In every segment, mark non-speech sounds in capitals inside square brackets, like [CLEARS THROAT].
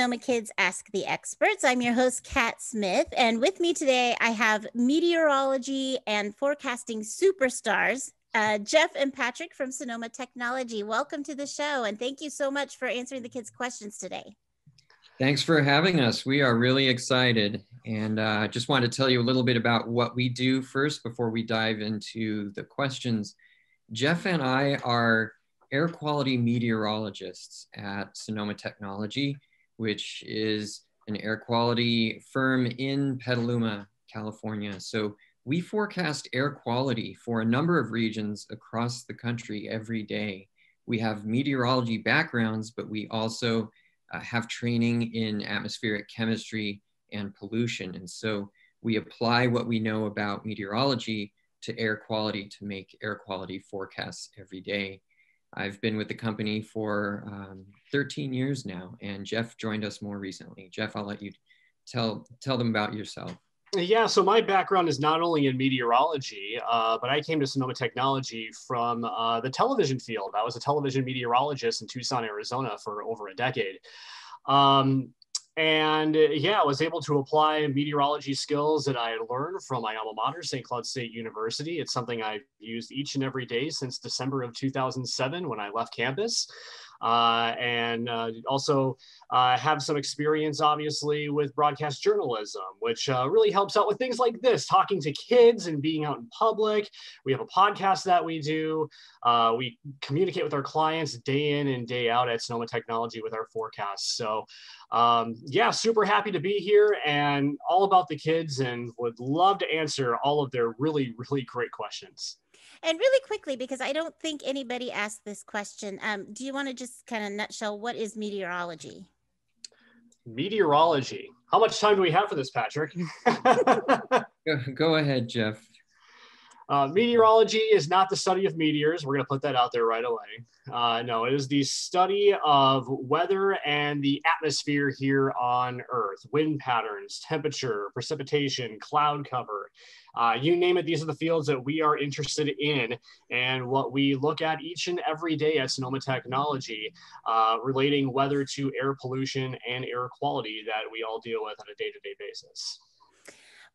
Sonoma Kids Ask the Experts. I'm your host, Cat Smith, and with me today I have meteorology and forecasting superstars, uh, Jeff and Patrick from Sonoma Technology. Welcome to the show, and thank you so much for answering the kids' questions today. Thanks for having us. We are really excited, and I uh, just want to tell you a little bit about what we do first before we dive into the questions. Jeff and I are air quality meteorologists at Sonoma Technology, which is an air quality firm in Petaluma, California. So we forecast air quality for a number of regions across the country every day. We have meteorology backgrounds, but we also uh, have training in atmospheric chemistry and pollution. And so we apply what we know about meteorology to air quality to make air quality forecasts every day. I've been with the company for um, 13 years now, and Jeff joined us more recently. Jeff, I'll let you tell tell them about yourself. Yeah, so my background is not only in meteorology, uh, but I came to Sonoma Technology from uh, the television field. I was a television meteorologist in Tucson, Arizona for over a decade. Um, and uh, yeah, I was able to apply meteorology skills that I learned from my alma mater, St. Cloud State University. It's something I've used each and every day since December of 2007 when I left campus. Uh, and uh, also uh, have some experience, obviously, with broadcast journalism, which uh, really helps out with things like this talking to kids and being out in public. We have a podcast that we do. Uh, we communicate with our clients day in and day out at Sonoma Technology with our forecasts. So, um, yeah, super happy to be here and all about the kids and would love to answer all of their really, really great questions. And really quickly, because I don't think anybody asked this question, um, do you want to just kind of nutshell what is meteorology? Meteorology. How much time do we have for this, Patrick? [LAUGHS] Go ahead, Jeff. Uh, [LAUGHS] meteorology is not the study of meteors. We're going to put that out there right away. Uh, no, it is the study of weather and the atmosphere here on Earth wind patterns, temperature, precipitation, cloud cover. Uh, you name it, these are the fields that we are interested in and what we look at each and every day at Sonoma Technology uh, relating weather to air pollution and air quality that we all deal with on a day to day basis.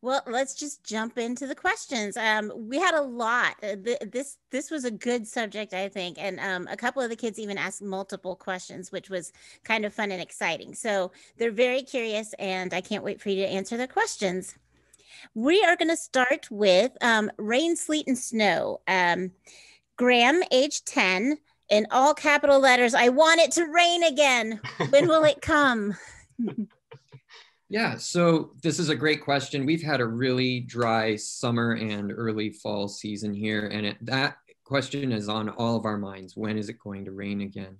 Well, let's just jump into the questions. Um, we had a lot. Uh, this this was a good subject, I think, and um, a couple of the kids even asked multiple questions, which was kind of fun and exciting. So they're very curious, and I can't wait for you to answer their questions. We are going to start with um, rain, sleet, and snow. Um, Graham, age ten, in all capital letters. I want it to rain again. When will it [LAUGHS] come? [LAUGHS] Yeah, so this is a great question. We've had a really dry summer and early fall season here, and it, that question is on all of our minds. When is it going to rain again?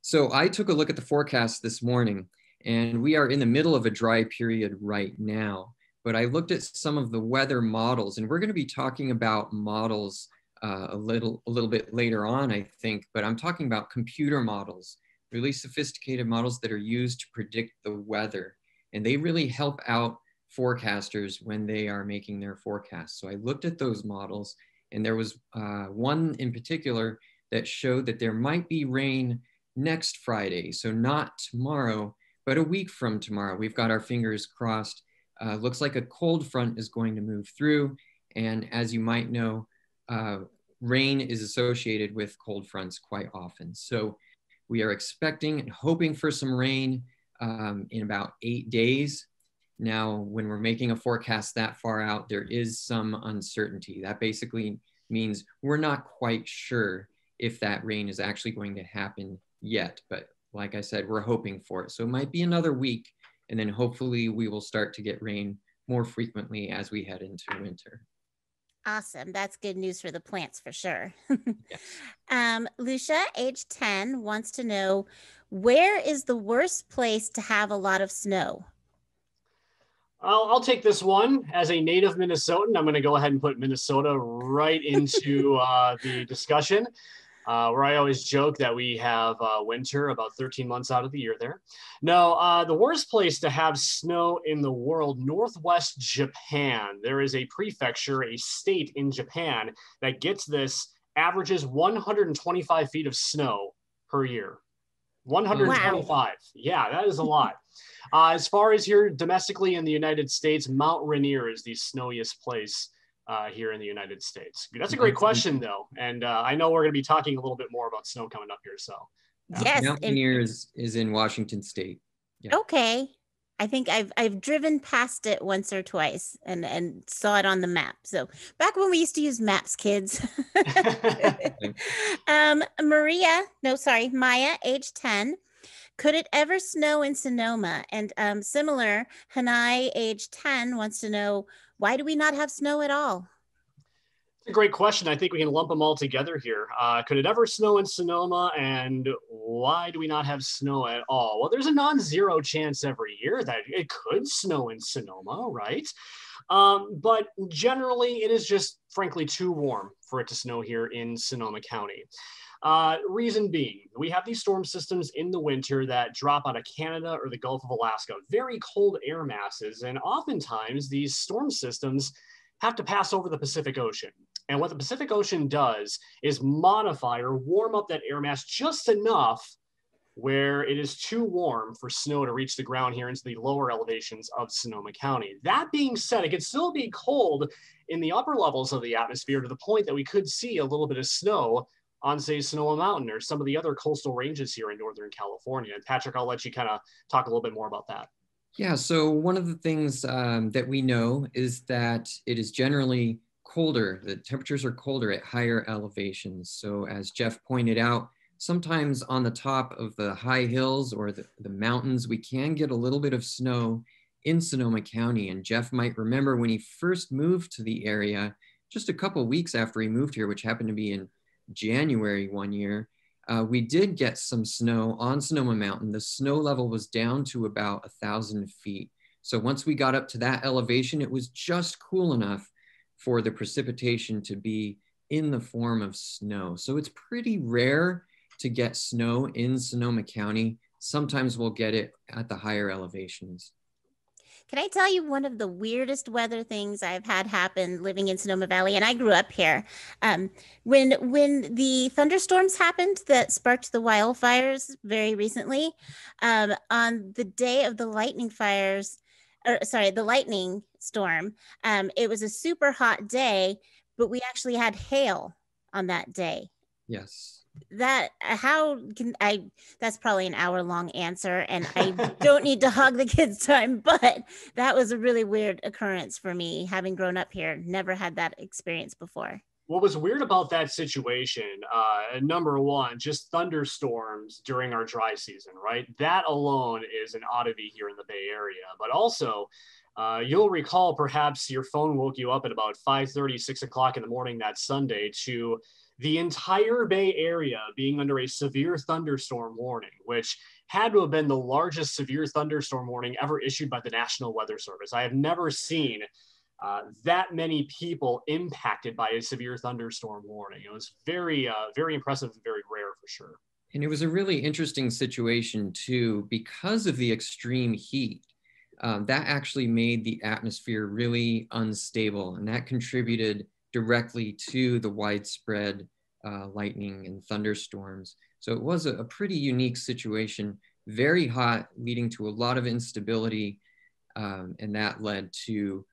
So I took a look at the forecast this morning, and we are in the middle of a dry period right now. But I looked at some of the weather models, and we're going to be talking about models uh, a little a little bit later on, I think. But I'm talking about computer models, really sophisticated models that are used to predict the weather and they really help out forecasters when they are making their forecasts. So I looked at those models and there was uh, one in particular that showed that there might be rain next Friday. So not tomorrow, but a week from tomorrow. We've got our fingers crossed. Uh, looks like a cold front is going to move through. And as you might know, uh, rain is associated with cold fronts quite often. So we are expecting and hoping for some rain um, in about eight days. Now, when we're making a forecast that far out, there is some uncertainty. That basically means we're not quite sure if that rain is actually going to happen yet. But like I said, we're hoping for it. So it might be another week, and then hopefully we will start to get rain more frequently as we head into winter. Awesome. That's good news for the plants for sure. yes. [LAUGHS] um, Lucia, age 10, wants to know where is the worst place to have a lot of snow? I'll, I'll take this one as a native Minnesotan. I'm going to go ahead and put Minnesota right into [LAUGHS] uh, the discussion, uh, where I always joke that we have uh, winter about 13 months out of the year there. No, uh, the worst place to have snow in the world, Northwest Japan. There is a prefecture, a state in Japan that gets this, averages 125 feet of snow per year 125. Wow. Yeah, that is a lot. Uh, as far as here domestically in the United States, Mount Rainier is the snowiest place uh, here in the United States. That's a great question, though, and uh, I know we're going to be talking a little bit more about snow coming up here. So, yes, Mount Rainier is, is in Washington State. Yeah. Okay, I think I've I've driven past it once or twice and and saw it on the map. So back when we used to use maps, kids. [LAUGHS] um, Maria, no, sorry, Maya, age ten. Could it ever snow in Sonoma? And um, similar, Hanai, age ten, wants to know why do we not have snow at all? It's a great question. I think we can lump them all together here. Uh, could it ever snow in Sonoma? And why do we not have snow at all? Well, there's a non zero chance every year that it could snow in Sonoma, right? Um, but generally, it is just frankly too warm for it to snow here in Sonoma County. Uh, reason being, we have these storm systems in the winter that drop out of Canada or the Gulf of Alaska, very cold air masses. And oftentimes, these storm systems have to pass over the Pacific Ocean. And what the Pacific Ocean does is modify or warm up that air mass just enough where it is too warm for snow to reach the ground here into the lower elevations of Sonoma County. That being said, it could still be cold in the upper levels of the atmosphere to the point that we could see a little bit of snow on, say, Sonoma Mountain or some of the other coastal ranges here in Northern California. And Patrick, I'll let you kind of talk a little bit more about that. Yeah, so one of the things um, that we know is that it is generally colder. The temperatures are colder at higher elevations. So as Jeff pointed out, sometimes on the top of the high hills or the, the mountains, we can get a little bit of snow in Sonoma County. And Jeff might remember when he first moved to the area, just a couple weeks after he moved here, which happened to be in January one year, uh, we did get some snow on Sonoma Mountain. The snow level was down to about a thousand feet. So once we got up to that elevation, it was just cool enough for the precipitation to be in the form of snow. So it's pretty rare to get snow in Sonoma County. Sometimes we'll get it at the higher elevations. Can I tell you one of the weirdest weather things I've had happen living in Sonoma Valley? And I grew up here. Um, when when the thunderstorms happened that sparked the wildfires very recently, um, on the day of the lightning fires, or sorry, the lightning storm. Um, it was a super hot day, but we actually had hail on that day. Yes. That uh, how can I? That's probably an hour long answer, and I don't need to hog the kids' time. [LAUGHS] But that was a really weird occurrence for me, having grown up here. Never had that experience before what was weird about that situation, uh, number one, just thunderstorms during our dry season, right? That alone is an oddity here in the Bay Area. But also, uh, you'll recall perhaps your phone woke you up at about 5 30, 6 o'clock in the morning that Sunday to the entire Bay Area being under a severe thunderstorm warning, which had to have been the largest severe thunderstorm warning ever issued by the National Weather Service. I have never seen uh, that many people impacted by a severe thunderstorm warning. It was very, uh, very impressive and very rare for sure. And it was a really interesting situation too, because of the extreme heat. Um, that actually made the atmosphere really unstable, and that contributed directly to the widespread uh, lightning and thunderstorms. So it was a, a, pretty unique situation, very hot, leading to a lot of instability, um, and that led to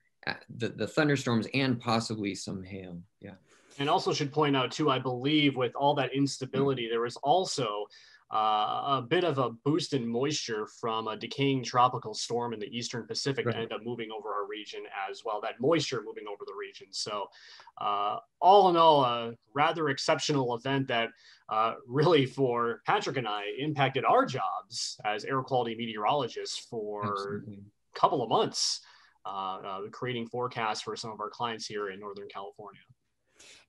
the, the thunderstorms and possibly some hail. Yeah. And also should point out too, I believe with all that instability, there was also uh, a bit of a boost in moisture from a decaying tropical storm in the eastern Pacific right. ended up moving over our region as well. That moisture moving over the region. So, uh, all in all, a rather exceptional event that uh, really, for Patrick and I, impacted our jobs as air quality meteorologists for Absolutely. a couple of months uh, uh, creating forecasts for some of our clients here in Northern California.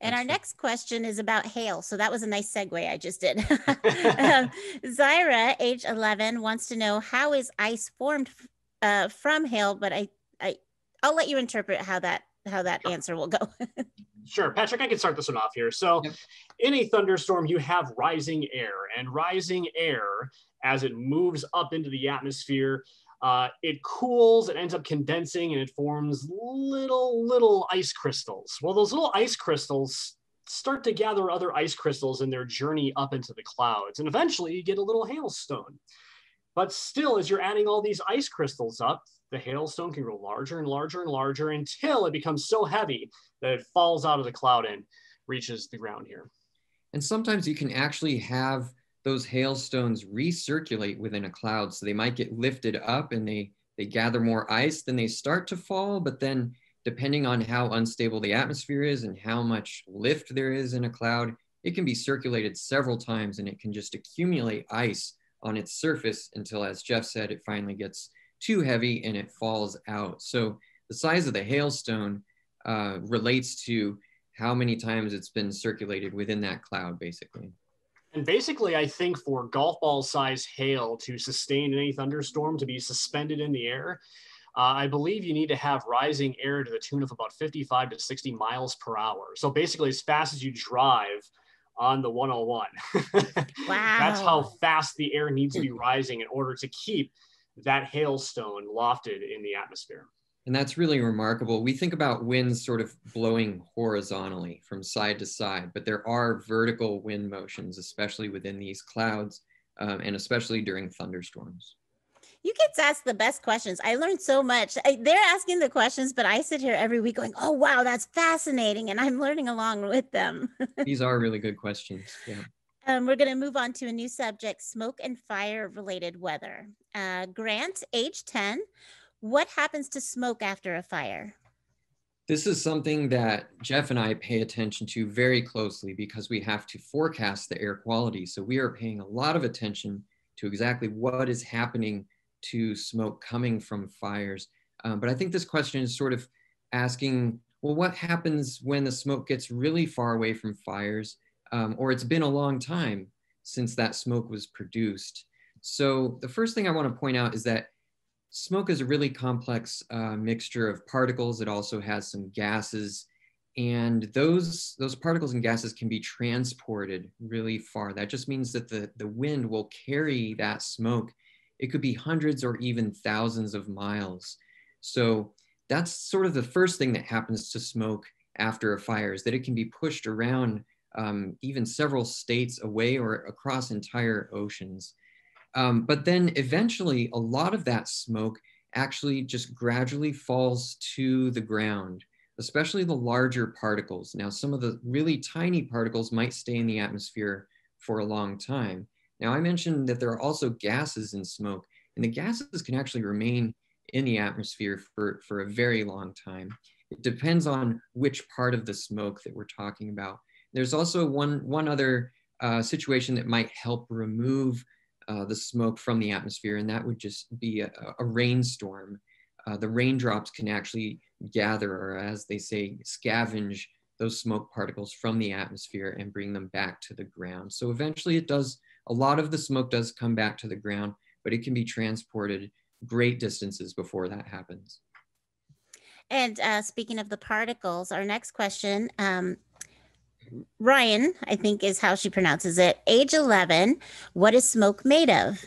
And That's our next question is about hail. So that was a nice segue I just did. [LAUGHS] um, Zyra, age 11, wants to know how is ice formed uh, from hail? But I, I, I'll let you interpret how that how that sure. answer will go. [LAUGHS] sure, Patrick, I can start this one off here. So, yep. in a thunderstorm, you have rising air, and rising air as it moves up into the atmosphere uh, it cools, it ends up condensing, and it forms little, little ice crystals. Well, those little ice crystals start to gather other ice crystals in their journey up into the clouds. And eventually you get a little hailstone. But still, as you're adding all these ice crystals up, the hailstone can grow larger and larger and larger until it becomes so heavy that it falls out of the cloud and reaches the ground here. And sometimes you can actually have those hailstones recirculate within a cloud. So they might get lifted up and they, they gather more ice, then they start to fall. But then, depending on how unstable the atmosphere is and how much lift there is in a cloud, it can be circulated several times and it can just accumulate ice on its surface until, as Jeff said, it finally gets too heavy and it falls out. So the size of the hailstone uh, relates to how many times it's been circulated within that cloud, basically. And basically, I think for golf ball size hail to sustain any thunderstorm to be suspended in the air, uh, I believe you need to have rising air to the tune of about 55 to 60 miles per hour. So basically, as fast as you drive on the 101. wow. [LAUGHS] That's how fast the air needs to be [LAUGHS] rising in order to keep that hailstone lofted in the atmosphere. And that's really remarkable. We think about winds sort of blowing horizontally from side to side, but there are vertical wind motions, especially within these clouds um, and especially during thunderstorms. You kids ask the best questions. I learned so much. I, they're asking the questions, but I sit here every week going, oh, wow, that's fascinating. And I'm learning along with them. [LAUGHS] These are really good questions. Yeah. Um, we're going to move on to a new subject smoke and fire related weather. Uh, Grant, age 10, what happens to smoke after a fire? This is something that Jeff and I pay attention to very closely because we have to forecast the air quality. So we are paying a lot of attention to exactly what is happening to smoke coming from fires. Um, but I think this question is sort of asking, well, what happens when the smoke gets really far away from fires? um, or it's been a long time since that smoke was produced. So the first thing I want to point out is that smoke is a really complex uh, mixture of particles. It also has some gases and those, those particles and gases can be transported really far. That just means that the, the wind will carry that smoke. It could be hundreds or even thousands of miles. So that's sort of the first thing that happens to smoke after a fire is that it can be pushed around um, even several states away or across entire oceans. Um, but then eventually, a lot of that smoke actually just gradually falls to the ground, especially the larger particles. Now, some of the really tiny particles might stay in the atmosphere for a long time. Now, I mentioned that there are also gases in smoke, and the gases can actually remain in the atmosphere for, for a very long time. It depends on which part of the smoke that we're talking about. There's also one, one other uh, situation that might help remove uh, the smoke from the atmosphere, and that would just be a, a rainstorm. Uh, the raindrops can actually gather, or as they say, scavenge those smoke particles from the atmosphere and bring them back to the ground. So eventually it does, a lot of the smoke does come back to the ground, but it can be transported great distances before that happens. And uh, speaking of the particles, our next question um, Ryan, I think is how she pronounces it. Age 11. What is smoke made of?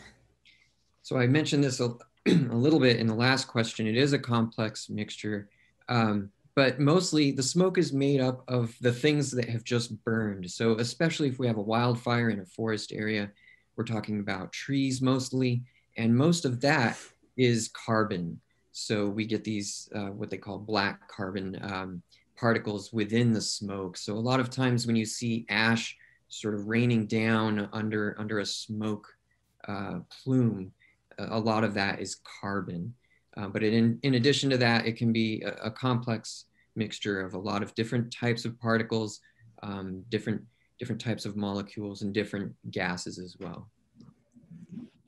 So I mentioned this a, [CLEARS THROAT] a little bit in the last question. It is a complex mixture, um, but mostly the smoke is made up of the things that have just burned. So especially if we have a wildfire in a forest area, we're talking about trees mostly, and most of that is carbon. So we get these uh, what they call black carbon um, particles within the smoke. So a lot of times when you see ash sort of raining down under, under a smoke uh, plume, a lot of that is carbon. Uh, but in, in addition to that, it can be a, a, complex mixture of a lot of different types of particles, um, different, different types of molecules and different gases as well.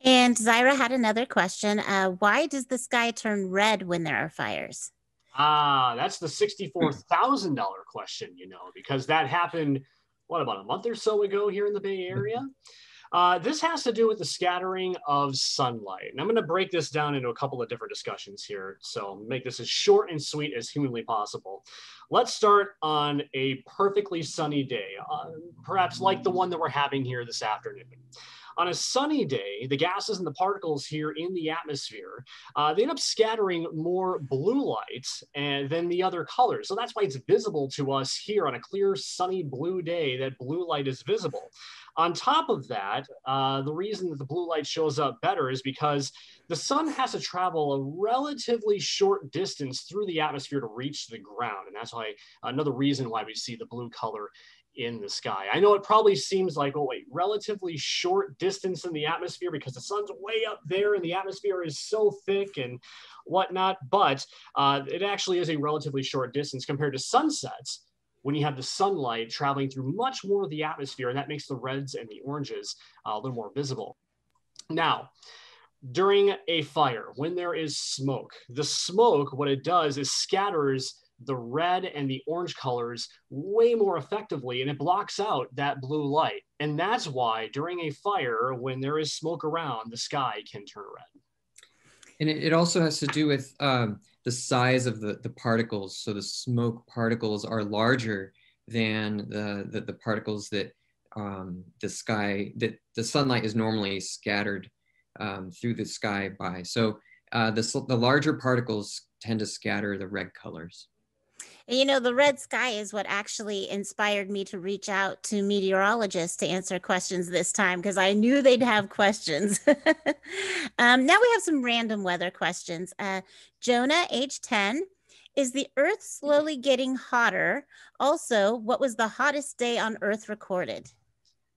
And Zyra had another question. Uh, why does the sky turn red when there are fires? Ah, that's the $64,000 question, you know, because that happened, what, about a month or so ago here in the Bay Area? Uh, this has to do with the scattering of sunlight. And I'm going to break this down into a couple of different discussions here. So make this as short and sweet as humanly possible. Let's start on a perfectly sunny day, uh, perhaps like the one that we're having here this afternoon. On a sunny day, the gases and the particles here in the atmosphere, uh, they end up scattering more blue light and, than the other colors. So that's why it's visible to us here on a clear, sunny blue day that blue light is visible. On top of that, uh, the reason that the blue light shows up better is because the sun has to travel a relatively short distance through the atmosphere to reach the ground. And that's why another reason why we see the blue color in the sky. I know it probably seems like, oh, wait, relatively short distance in the atmosphere because the sun's way up there and the atmosphere is so thick and whatnot, but uh, it actually is a relatively short distance compared to sunsets when you have the sunlight traveling through much more of the atmosphere, and that makes the reds and the oranges uh, a little more visible. Now, during a fire, when there is smoke, the smoke, what it does is scatters the red and the orange colors way more effectively and it blocks out that blue light. And that's why during a fire, when there is smoke around, the sky can turn red. And it, also has to do with um, the size of the, the particles. So the smoke particles are larger than the, the, the particles that um, the sky, that the sunlight is normally scattered um, through the sky by. So uh, the, the larger particles tend to scatter the red colors. And you know, the red sky is what actually inspired me to reach out to meteorologists to answer questions this time because I knew they'd have questions. [LAUGHS] um, now we have some random weather questions. Uh, Jonah, age 10, is the Earth slowly getting hotter? Also, what was the hottest day on Earth recorded?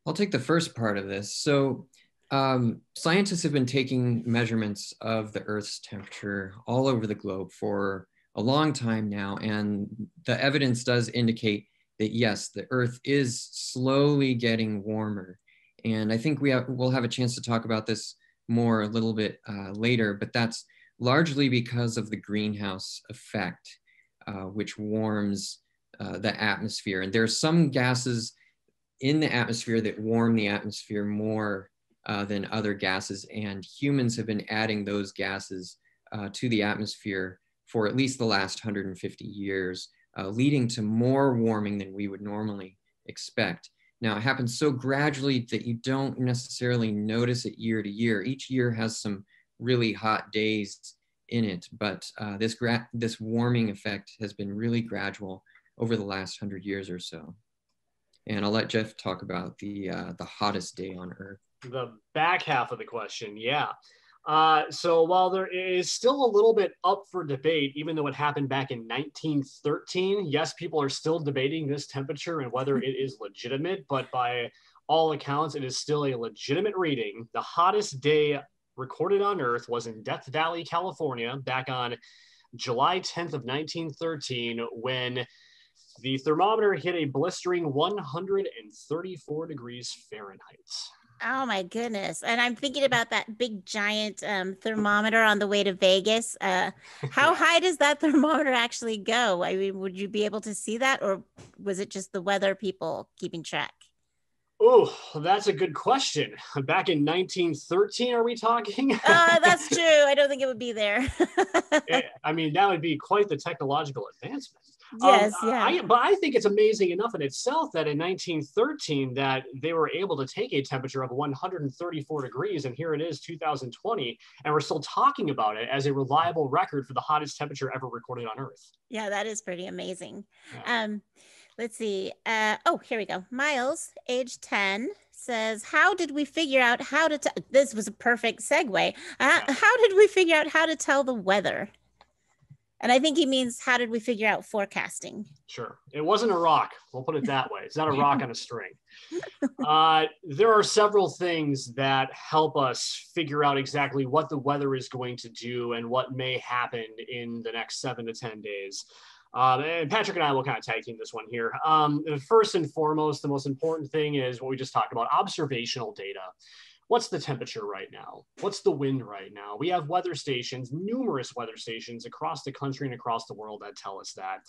I'll take the first part of this. So, um, scientists have been taking measurements of the Earth's temperature all over the globe for a long time now. And the evidence does indicate that yes, the Earth is slowly getting warmer. And I think we have, we'll have a chance to talk about this more a little bit uh, later, but that's largely because of the greenhouse effect, uh, which warms uh, the atmosphere. And there are some gases in the atmosphere that warm the atmosphere more uh, than other gases. And humans have been adding those gases uh, to the atmosphere for at least the last 150 years, uh, leading to more warming than we would normally expect. Now, it happens so gradually that you don't necessarily notice it year to year. Each year has some really hot days in it, but uh, this, this warming effect has been really gradual over the last 100 years or so. And I'll let Jeff talk about the, uh, the hottest day on Earth. The back half of the question, yeah. Uh, so while there is still a little bit up for debate, even though it happened back in 1913, yes, people are still debating this temperature and whether it is legitimate, but by all accounts, it is still a legitimate reading. The hottest day recorded on Earth was in Death Valley, California, back on July 10th of 1913, when the thermometer hit a blistering 134 degrees Fahrenheit. Oh my goodness. And I'm thinking about that big giant um, thermometer on the way to Vegas. Uh, [LAUGHS] how high does that [LAUGHS] thermometer actually go? I mean, would you be able to see that or was it just the weather people keeping track? Oh, that's a good question. Back in 1913, are we talking? [LAUGHS] uh, that's true. I don't think it would be there. Eh, I mean, that would be quite the technological advancement. Yes, um, yeah. I, but I think it's amazing enough in itself that in 1913 that they were able to take a temperature of 134 degrees, and here it is 2020, and we're still talking about it as a reliable record for the hottest temperature ever recorded on Earth. Yeah, that is pretty amazing. Yeah. Um, let's see. Uh, oh, here we go. Miles, age 10, says, How did we figure out how to? T-? This was a perfect segue. Uh. How did we figure out how to tell the weather? And I think he means how did we figure out forecasting? Sure. It wasn't a rock. We'll put it that way. It's not a rock on a string. [LAUGHS] Uh, there are several things that help us figure out exactly what the weather is going to do and what may happen in the next seven to 10 days. Um, and Patrick and I will kind of tag team this one here. Um, first and foremost, the most important thing is what we just talked about observational data what's the temperature right now? What's the wind right now? We have weather stations, numerous weather stations across the country and across the world that tell us that.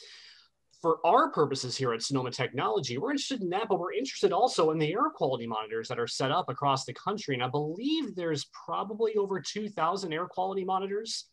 For our purposes here at Sonoma Technology, we're interested in that, but we're interested also in the air quality monitors that are set up across the country. And I believe there's probably over 2,000 air quality monitors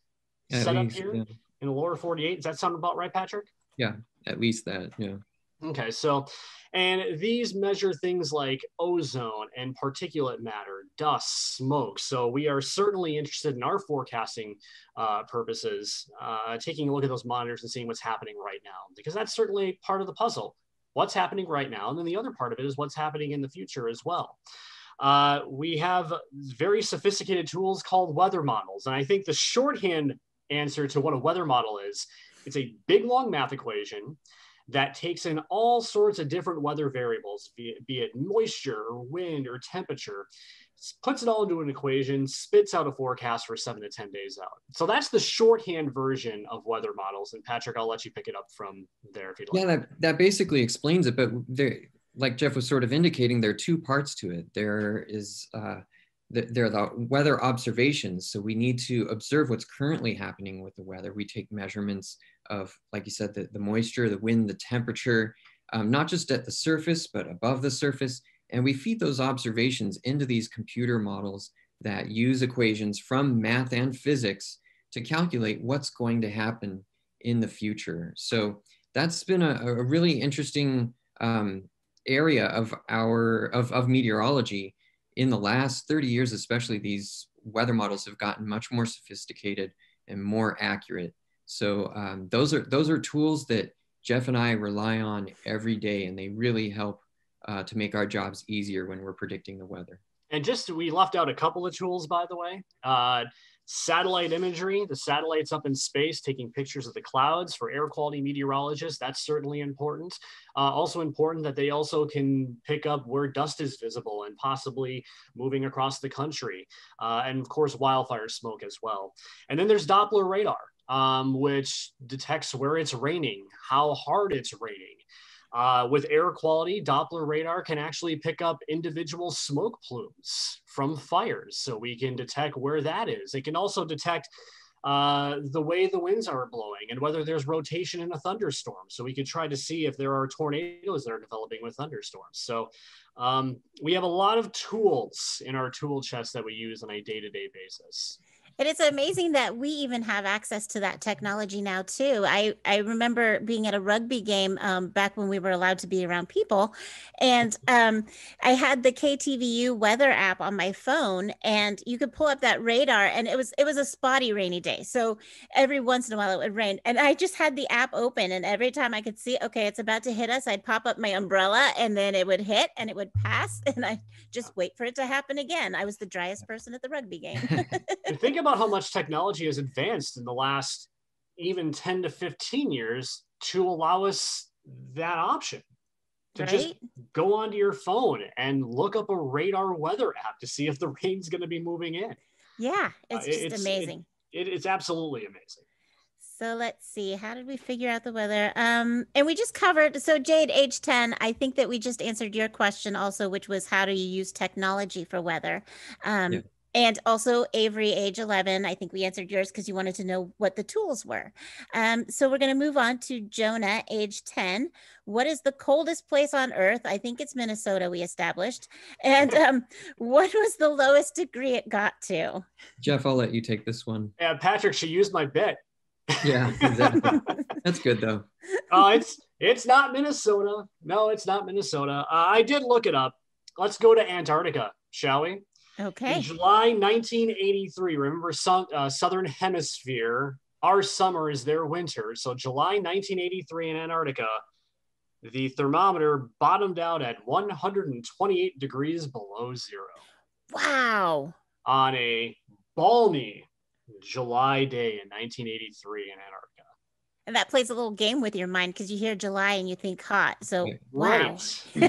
at set least, up here yeah. in the lower 48. Does that sound about right, Patrick? Yeah, at least that, yeah. Okay, so and these measure things like ozone and particulate matter, dust, smoke. So we are certainly interested in our forecasting uh, purposes, uh, taking a look at those monitors and seeing what's happening right now, because that's certainly part of the puzzle. What's happening right now? And then the other part of it is what's happening in the future as well. Uh, we have very sophisticated tools called weather models. And I think the shorthand answer to what a weather model is, it's a big long math equation that takes in all sorts of different weather variables, be it, be it moisture or wind or temperature, puts it all into an equation, spits out a forecast for seven to 10 days out. So that's the shorthand version of weather models. And Patrick, I'll let you pick it up from there if you'd like. Yeah, that, that basically explains it. But there, like Jeff was sort of indicating, there are two parts to it. There is uh, the, there are the weather observations. So we need to observe what's currently happening with the weather. We take measurements of, like you said, the, the moisture, the wind, the temperature, um, not just at the surface, but above the surface. And we feed those observations into these computer models that use equations from math and physics to calculate what's going to happen in the future. So that's been a, a really interesting um, area of our of, of meteorology in the last 30 years especially these weather models have gotten much more sophisticated and more accurate so um, those are those are tools that jeff and i rely on every day and they really help uh, to make our jobs easier when we're predicting the weather and just we left out a couple of tools by the way uh, satellite imagery, the satellites up in space taking pictures of the clouds for air quality meteorologists, that's certainly important. Uh, also important that they also can pick up where dust is visible and possibly moving across the country. Uh, and of course, wildfire smoke as well. And then there's Doppler radar, um, which detects where it's raining, how hard it's raining. Uh, with air quality, Doppler radar can actually pick up individual smoke plumes from fires, so we can detect where that is. It can also detect uh, the way the winds are blowing and whether there's rotation in a thunderstorm. So we could try to see if there are tornadoes that are developing with thunderstorms. So um, we have a lot of tools in our tool chest that we use on a day-to-day basis and it's amazing that we even have access to that technology now too. I i remember being at a rugby game um, back when we were allowed to be around people. And um, i had the ktvu weather app on my phone and you could pull up that radar and it was it was a spotty rainy day. So every once in a while it would rain. And i just had the app open and every time i could see okay it's about to hit us i'd pop up my umbrella and then it would hit and it would pass [LAUGHS] and i just wait for it to happen again. I was the driest person at the rugby game. [LAUGHS] Think about how much technology has advanced in the last even 10 to 15 years to allow us that option to right? just go onto your phone and look up a radar weather app to see if the [LAUGHS] rain's going to be moving in. Yeah, it's uh, just it's, amazing. It, it, it's absolutely amazing. So let's see. How did we figure out the weather? Um, and we just covered. So Jade, age ten. I think that we just answered your question also, which was how do you use technology for weather? Um, yeah. And also Avery, age 11. I think we answered yours because you wanted to know what the tools were. Um, so we're going to move on to Jonah, age 10. What is the coldest place on earth? I think it's Minnesota, we established. [LAUGHS] And um, what was the lowest degree it got to? Jeff, I'll let you take this one. Yeah, Patrick, she used my bit. yeah, exactly. [LAUGHS] That's good though. Uh, it's it's not Minnesota. No, it's not Minnesota. Uh, I did look it up. Let's go to Antarctica, shall we? Okay. In July 1983, remember uh, Southern Hemisphere, our summer is their winter. So July 1983 in Antarctica, the thermometer bottomed out at 128 degrees below zero. Wow. On a balmy July day in 1983 in Antarctica and that plays a little game with your mind because you hear July and you think hot. So right, wow. [LAUGHS]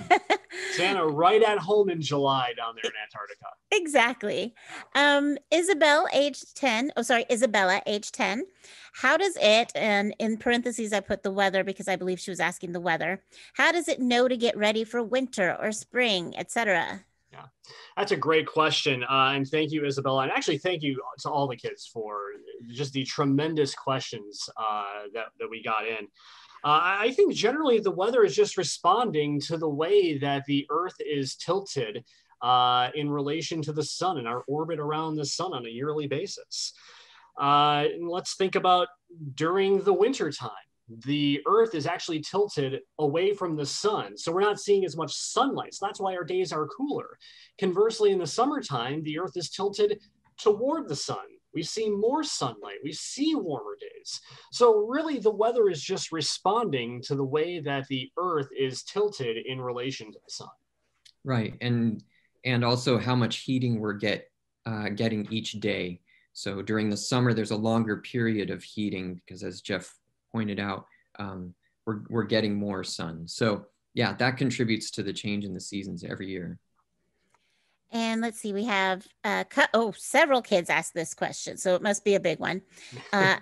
Santa right at home in July down there in Antarctica. Exactly. Um, Isabel, age ten. Oh, sorry, Isabella, age ten. How does it? And in parentheses, I put the weather because I believe she was asking the weather. How does it know to get ready for winter or spring, etc.? Yeah, that's a great question. Uh, and thank you, Isabella. And actually, thank you to all the kids for just the tremendous questions uh, that, that we got in. Uh, I think generally the weather is just responding to the way that the Earth is tilted uh, in relation to the sun and our orbit around the sun on a yearly basis. Uh, let's think about during the winter time the earth is actually tilted away from the sun. So we're not seeing as much sunlight. So that's why our days are cooler. Conversely, in the summertime, the earth is tilted toward the sun. We see more sunlight. We see warmer days. So really the weather is just responding to the way that the earth is tilted in relation to the sun. Right. And and also how much heating we're get uh, getting each day. So during the summer, there's a longer period of heating because as Jeff pointed out, um, we're, we're getting more sun. So yeah, that contributes to the change in the seasons every year. And let's see, we have uh, oh several kids asked this question, so it must be a big one. [LAUGHS] Uh,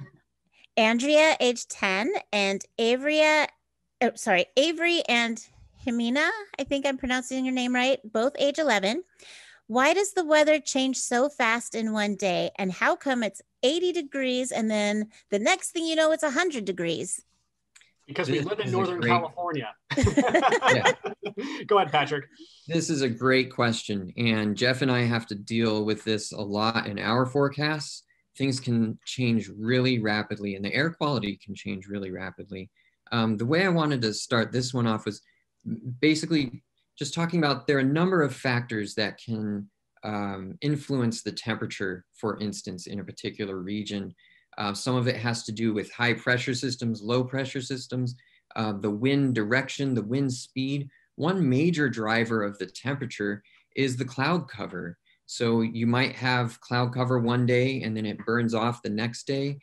Andrea, age ten, and Avery, oh, sorry, Avery and Himina. I think I'm pronouncing your name right. Both age eleven. Why does the weather change so fast in one day, and how come it's 80 degrees and then the next thing you know, it's 100 degrees? because we live in Northern great... California. [LAUGHS] Go ahead, Patrick. This is a great question. And Jeff and I have to deal with this a lot in our forecasts. Things can change really rapidly, and the air quality can change really rapidly. Um, the way I wanted to start this one off was basically just talking about there are a number of factors that can um, influence the temperature, for instance, in a particular region. Uh, some of it has to do with high pressure systems, low pressure systems, uh, the wind direction, the wind speed. One major driver of the temperature is the cloud cover. So you might have cloud cover one day and then it burns off the next day.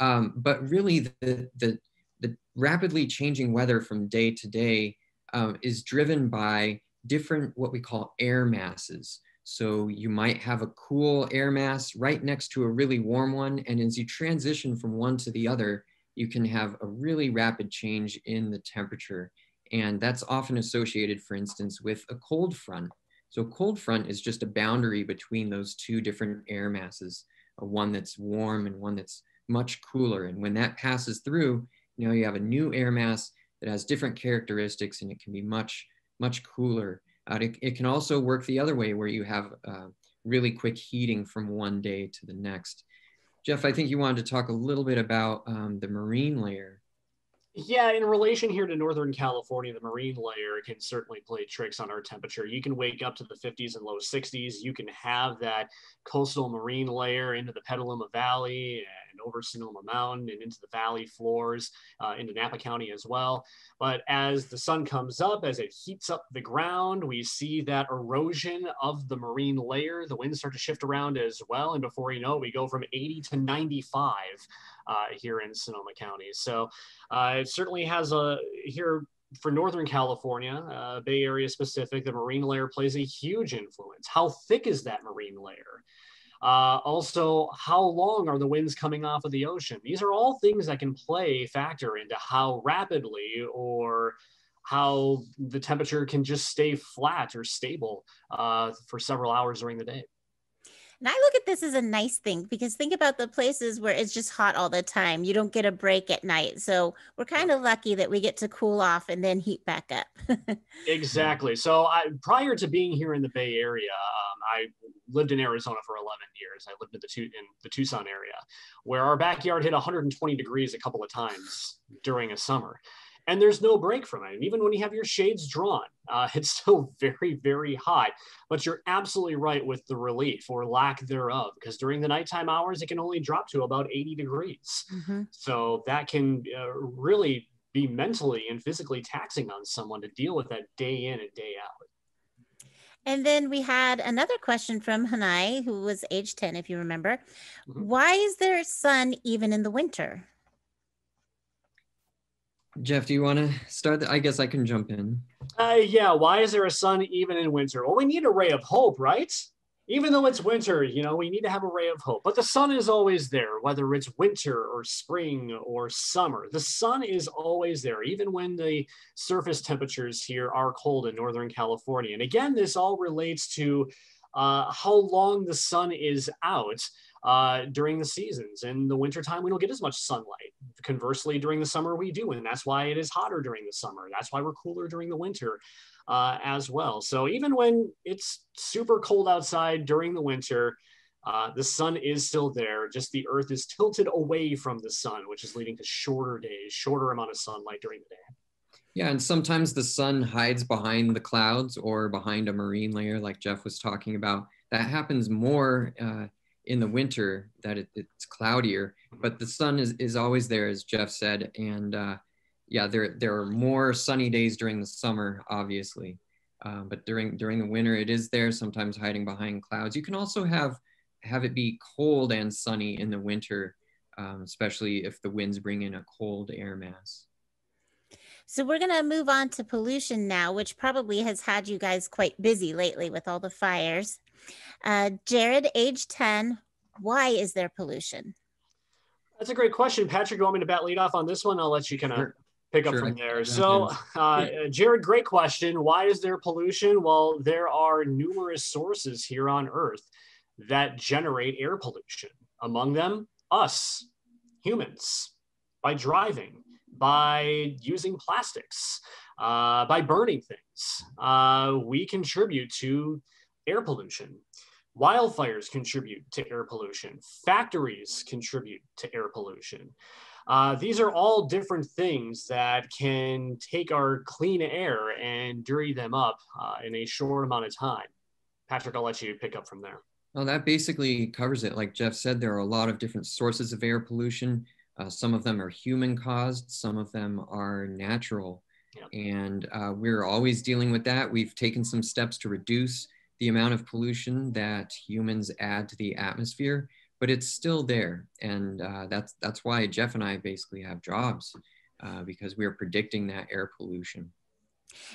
Um, but really, the, the, the, rapidly changing weather from day to day um, is driven by different what we call air masses. So you might have a cool air mass right next to a really warm one. And as you transition from one to the other, you can have a really rapid change in the temperature. And that's often associated, for instance, with a cold front. So a cold front is just a boundary between those two different air masses, a one that's warm and one that's much cooler. And when that passes through, you know, you have a new air mass that has different characteristics and it can be much, much cooler uh, it, it, can also work the other way where you have uh, really quick heating from one day to the next. Jeff, I think you wanted to talk a little bit about um, the marine layer. Yeah, in relation here to Northern California, the marine layer can certainly play tricks on our temperature. You can wake up to the 50s and low 60s. You can have that coastal marine layer into the Petaluma Valley and over Sonoma Mountain and into the valley floors, uh, into Napa County as well. But as the sun comes up, as it heats up the ground, we see that erosion of the marine layer. The winds start to shift around as well. And before you know it, we go from 80 to 95 uh, here in Sonoma County. So uh, it certainly has a here for Northern California, uh, Bay Area specific, the marine layer plays a huge influence. How thick is that marine layer? Uh, also, how long are the winds coming off of the ocean? These are all things that can play factor into how rapidly or how the temperature can just stay flat or stable uh, for several hours during the day. And I look at this as a nice thing because think about the places where it's just hot all the time. You don't get a break at night. So we're kind of lucky that we get to cool off and then heat back up. [LAUGHS] exactly. So I, prior to being here in the Bay Area, um, I lived in Arizona for 11 years. I lived in the, in the Tucson area where our backyard hit 120 degrees a couple of times during a summer and there's no break from it. And even when you have your shades drawn, uh, [LAUGHS] it's still very, very hot. But you're absolutely right with the relief or lack thereof, because during the nighttime hours, it can only drop to about 80 degrees. Mm-hmm. So that can uh, really be mentally and physically taxing on someone to deal with that day in and day out. And then we had another question from Hanai, who was age 10, if you remember. Mm-hmm. Why is there sun even in the winter? Jeff, do you want to start? The, I guess I can jump in. Uh, yeah. Why is there a sun even in winter? Well, we need a ray of hope, right? Even though it's winter, you know, we need to have a ray of hope. But the sun is always there, whether it's winter or spring or summer. The sun is always there, even when the surface temperatures here are cold in Northern California. And again, this all relates to uh, how long the sun is out uh, during the seasons. In the wintertime, we don't get as much sunlight. Conversely, during the summer, we do. And that's why it is hotter during the summer. That's why we're cooler during the winter uh, as well. So even when it's super cold outside during the winter, Uh, the sun is still there, just the earth is tilted away from the sun, which is leading to shorter days, shorter amount of sunlight during the day. Yeah, and sometimes the sun hides behind the clouds or behind a marine layer, like Jeff was talking about. That happens more uh, in the winter, that it, it's cloudier, but the sun is, is always there, as Jeff said. And uh, yeah, there, there are more sunny days during the summer, obviously. Uh, but during during the winter, it is there, sometimes hiding behind clouds. You can also have have it be cold and sunny in the winter, um, especially if the winds bring in a cold air mass. So we're going to move on to pollution now, which probably has had you guys quite busy lately with all the fires. Uh, Jared, age 10, why is there pollution? That's a great question. Patrick, you want me to bat lead off on this one? I'll let you kind of sure. pick up sure. from there. So, uh, Jared, great question. Why is there pollution? Well, there are numerous sources here on Earth that generate air pollution. Among them, us, humans, by driving, by using plastics, uh, by burning things. Uh, we contribute to air pollution. Wildfires contribute to air pollution. Factories contribute to air pollution. Uh, these are all different things that can take our clean air and dirty them up uh, in a short amount of time. Patrick, I'll let you pick up from there. Well, that basically covers it. Like Jeff said, there are a lot of different sources of air pollution. Uh, some of them are human caused, some of them are natural. Yep. And uh, we're always dealing with that. We've taken some steps to reduce the amount of pollution that humans add to the atmosphere, but it's still there. And uh, that's, that's why Jeff and I basically have jobs uh, because we are predicting that air pollution.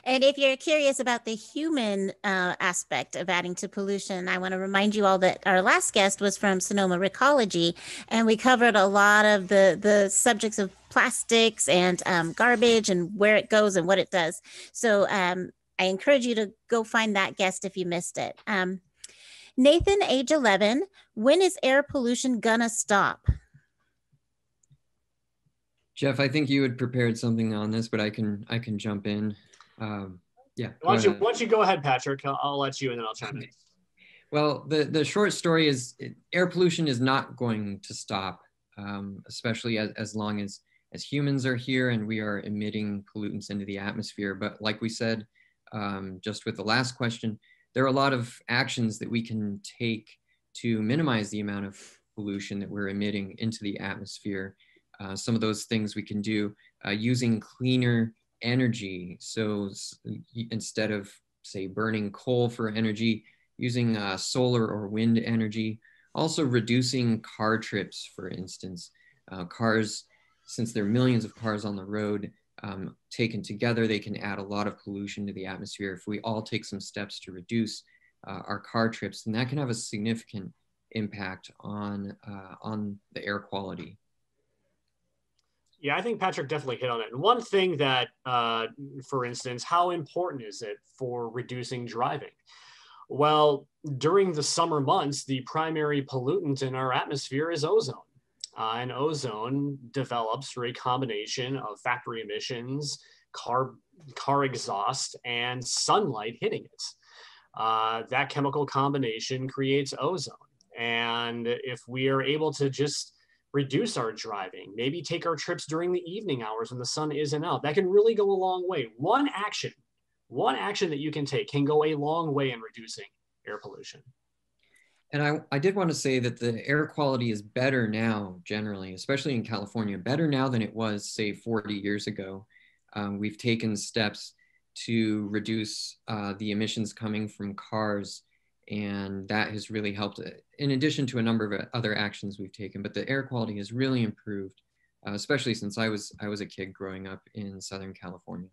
And if you're curious about the human uh, aspect of adding to pollution, I want to remind you all that our last guest was from Sonoma Recology, and we covered a lot of the the subjects of plastics and um, garbage and where it goes and what it does. So um, I encourage you to go find that guest if you missed it. Um, Nathan, age 11, when is air pollution gonna stop? Jeff, I think you had prepared something on this, but I can I can jump in. Um, yeah. Why don't, you, why don't you go ahead, Patrick? I'll, I'll let you and then I'll chime in. Well, the, the short story is air pollution is not going to stop, um, especially as, as long as, as humans are here and we are emitting pollutants into the atmosphere. But like we said, um, just with the last question, there are a lot of actions that we can take to minimize the amount of pollution that we're emitting into the atmosphere. Uh, some of those things we can do uh, using cleaner energy. So instead of say burning coal for energy, using uh, solar or wind energy, also reducing car trips, for instance. Uh, cars, since there are millions of cars on the road, um, taken together, they can add a lot of pollution to the atmosphere. If we all take some steps to reduce uh, our car trips, then that can have a significant impact on, uh, on the air quality. Yeah, I think Patrick definitely hit on it. And one thing that, uh, for instance, how important is it for reducing driving? Well, during the summer months, the primary pollutant in our atmosphere is ozone. Uh, and ozone develops through a combination of factory emissions, car, car exhaust, and sunlight hitting it. Uh, that chemical combination creates ozone. And if we are able to just reduce our driving, maybe take our trips during the evening hours when the sun isn't out. That can really go a long way. One action, one action that you can take can go a long way in reducing air pollution. And I, I did want to say that the air quality is better now, generally, especially in California, better now than it was, say, 40 years ago. Um, we've taken steps to reduce uh, the emissions coming from cars and that has really helped uh, in addition to a number of uh, other actions we've taken but the air quality has really improved uh, especially since i was i was a kid growing up in southern california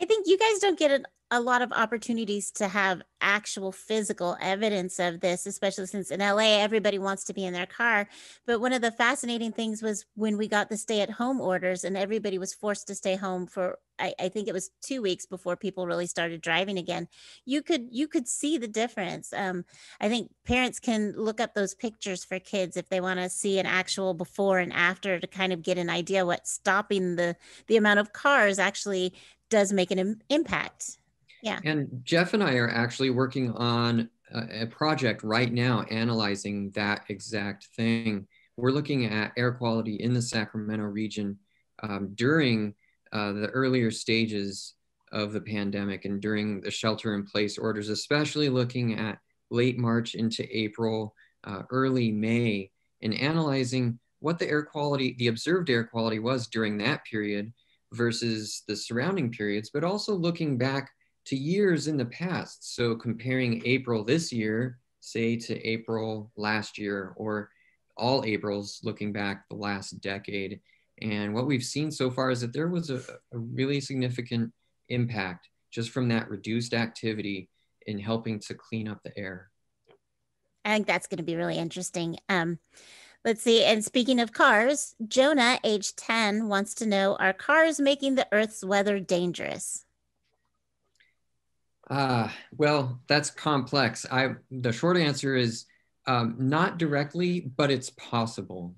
i think you guys don't get a lot of opportunities to have actual physical evidence of this, especially since in LA, everybody wants to be in their car. But one of the fascinating things was when we got the stay at home orders and everybody was forced to stay home for, I, think it was two weeks before people really started driving again. You could, you could see the difference. Um, I think parents can look up those pictures for kids if they want to see an actual before and after to kind of get an idea what stopping the, the amount of cars actually does make an Im- impact. Yeah. And Jeff and I are actually working on a project right now analyzing that exact thing. We're looking at air quality in the Sacramento region um, during uh, the earlier stages of the pandemic and during the shelter in place orders, especially looking at late March into April, uh, early May, and analyzing what the air quality, the observed air quality was during that period versus the surrounding periods, but also looking back to years in the past. So comparing April this year, say to April last year, or all Aprils looking back the last decade. And what we've seen so far is that there was a, a really significant impact just from that reduced activity in helping to clean up the air. I think that's going to be really interesting. Um, let's see. And speaking of cars, Jonah, age 10, wants to know Are cars making the Earth's weather dangerous? Uh, well, that's complex. I the short answer is um, not directly, but it's possible.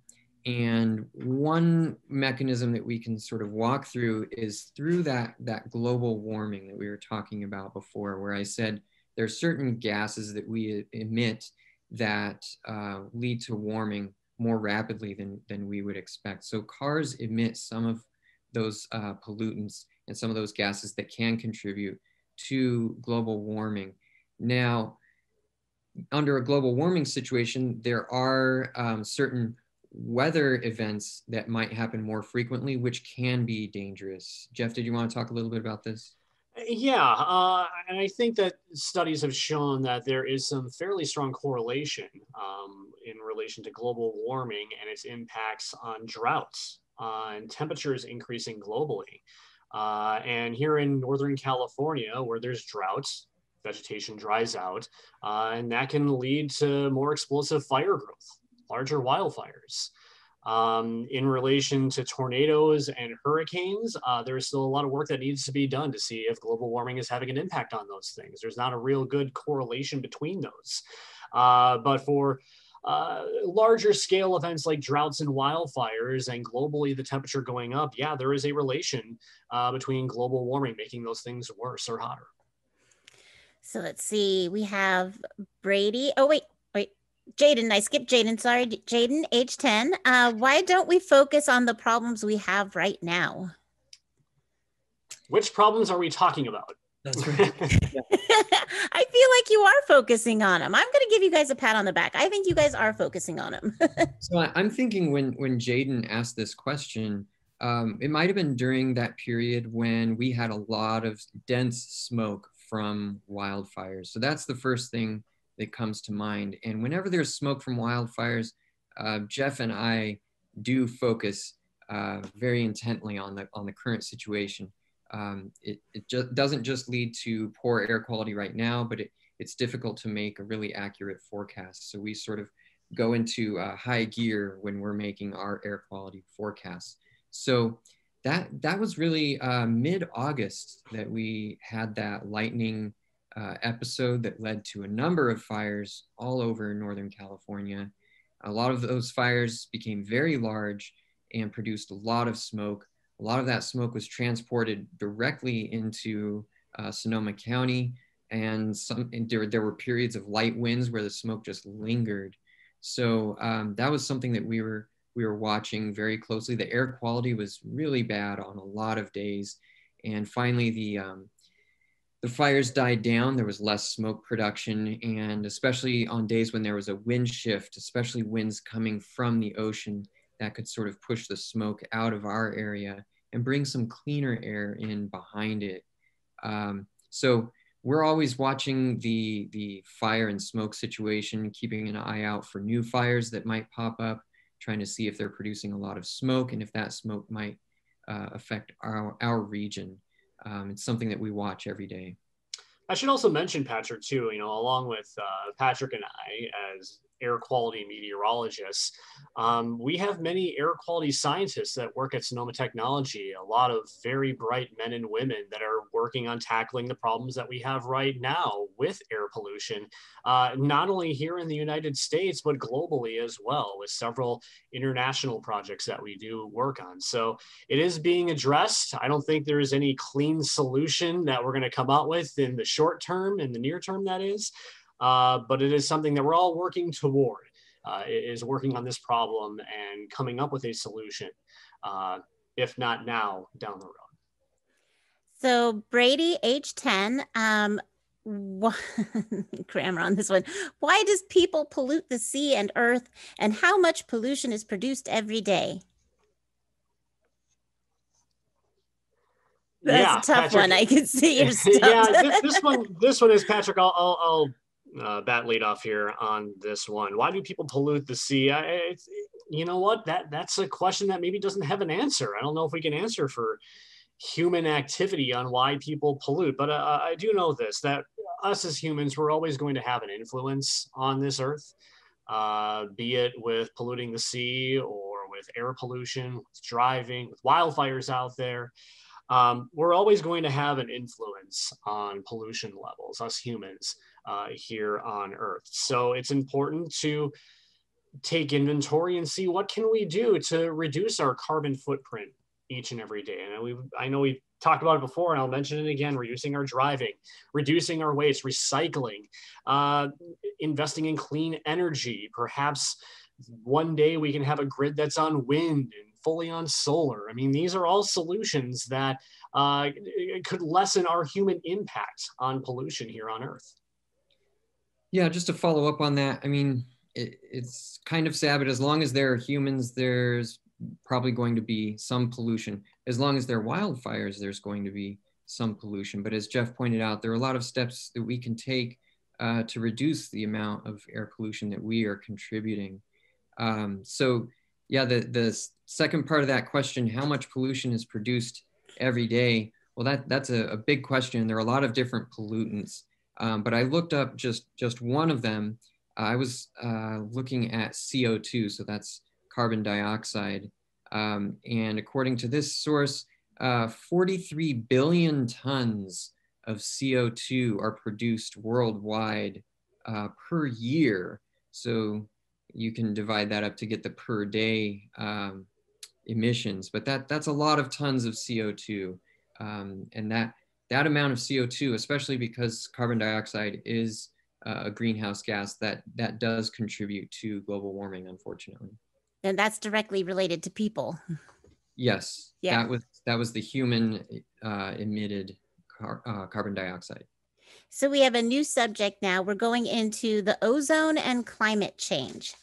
And one mechanism that we can sort of walk through is through that that global warming that we were talking about before, where I said there are certain gases that we emit that uh, lead to warming more rapidly than than we would expect. So cars emit some of those uh, pollutants and some of those gases that can contribute to global warming. Now, under a global warming situation, there are um, certain weather events that might happen more frequently, which can be dangerous. Jeff, did you want to talk a little bit about this? Yeah, uh, and I think that studies have shown that there is some fairly strong correlation um, in relation to global warming and its impacts on droughts, on temperatures increasing globally. Uh, and here in Northern California, where there's droughts, vegetation dries out, uh, and that can lead to more explosive fire growth, larger wildfires. Um, in relation to tornadoes and hurricanes, uh, there's still a lot of work that needs to be done to see if global warming is having an impact on those things. There's not a real good correlation between those. Uh, but for uh, larger scale events like droughts and wildfires and globally the temperature going up, yeah, there is a relation uh, between global warming making those things worse or hotter. So let's see. We have Brady. Oh, wait. Jaden, I skipped Jaden. Sorry, Jaden, age 10. Uh, why don't we focus on the problems we have right now? Which problems are we talking about? That's right. [LAUGHS] [LAUGHS] I feel like you are focusing on them. I'm going to give you guys a pat on the back. I think you guys are focusing on them. [LAUGHS] so I'm thinking when when Jaden asked this question, um, it might have been during that period when we had a lot of dense smoke from wildfires. So that's the first thing that comes to mind. And whenever there's smoke from wildfires, uh, Jeff and I do focus uh, very intently on the on the current situation um, it, it just doesn't just lead to poor air quality right now, but it, it's difficult to make a really accurate forecast. So we sort of go into uh, high gear when we're making our air quality forecasts. So that that was really uh, mid-August that we had that lightning uh, episode that led to a number of fires all over Northern California. A lot of those fires became very large and produced a lot of smoke. A lot of that smoke was transported directly into uh, Sonoma County, and some and there, there were periods of light winds where the smoke just lingered. So um, that was something that we were we were watching very closely. The air quality was really bad on a lot of days, and finally the um, the fires died down. There was less smoke production, and especially on days when there was a wind shift, especially winds coming from the ocean, that could sort of push the smoke out of our area and bring some cleaner air in behind it. Um, so we're always watching the, the fire and smoke situation, keeping an eye out for new fires that might pop up, trying to see if they're producing a lot of smoke and if that smoke might uh, affect our, our region. Um, it's something that we watch every day. I should also mention Patrick too. You know, along with uh, Patrick and I, as air quality meteorologists. Um, we have many air quality scientists that work at Sonoma Technology, a lot of very bright men and women that are working on tackling the problems that we have right now with air pollution, uh, not only here in the United States, but globally as well, with several international projects that we do work on. So it is being addressed. I don't think there is any clean solution that we're going to come out with in the short term, in the near term, that is. Uh, but it is something that we're all working toward. Uh, is working on this problem and coming up with a solution, uh, if not now, down the road. So Brady, age 10, um, grammar [LAUGHS] on this one. Why does people pollute the sea and earth, and how much pollution is produced every day? That's yeah, a tough Patrick, one. I can see your [LAUGHS] stuff. yeah, this, this, one, this one is Patrick. I'll, I'll, I'll uh, bat lead off here on this one. Why do people pollute the sea? I, you know what? That that's a question that maybe doesn't have an answer. I don't know if we can answer for human activity on why people pollute. But uh, I do know this that us as humans, we're always going to have an influence on this earth, uh, be it with polluting the sea or with air pollution, with driving, with wildfires out there. Um, we're always going to have an influence on pollution levels, us humans uh, here on Earth. So it's important to take inventory and see what can we do to reduce our carbon footprint each and every day. And we, I know we've talked about it before, and I'll mention it again: reducing our driving, reducing our waste, recycling, uh, investing in clean energy. Perhaps one day we can have a grid that's on wind and fully on solar. I mean, these are all solutions that uh, could lessen our human impact on pollution here on Earth. Yeah, just to follow up on that, I mean, it, it's kind of sad, but as long as there are humans, there's probably going to be some pollution. As long as there are wildfires, there's going to be some pollution. But as Jeff pointed out, there are a lot of steps that we can take uh, to reduce the amount of air pollution that we are contributing. Um, so yeah, the, the second part of that question, how much pollution is produced every day? Well, that, that's a, a big question. There are a lot of different pollutants, um, but I looked up just, just one of them. I was uh, looking at CO2, so that's carbon dioxide. Um, and according to this source, uh, 43 billion tons of CO2 are produced worldwide uh, per year. So you can divide that up to get the per day um, emissions, but that, that's a lot of tons of CO2. Um, and that, that amount of CO2, especially because carbon dioxide is uh, a greenhouse gas, that, that does contribute to global warming, unfortunately and that's directly related to people. Yes. Yeah. That was that was the human uh, emitted car, uh, carbon dioxide. So we have a new subject now. We're going into the ozone and climate change.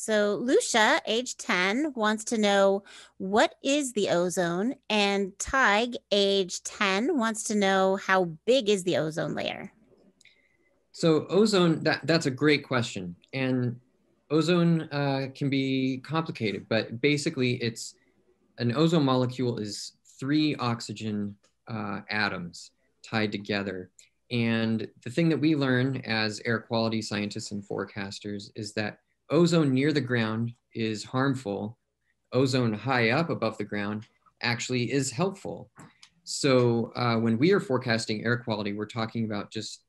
So Lucia, age 10, wants to know what is the ozone, and Tig, age 10, wants to know how big is the ozone layer. So ozone, that, that's a great question. And ozone uh, can be complicated, but basically it's an ozone molecule is three oxygen uh, atoms tied together. And the thing that we learn as air quality scientists and forecasters is that ozone near the ground is harmful. Ozone high up above the ground actually is helpful. So uh, when we are forecasting air quality, we're talking about just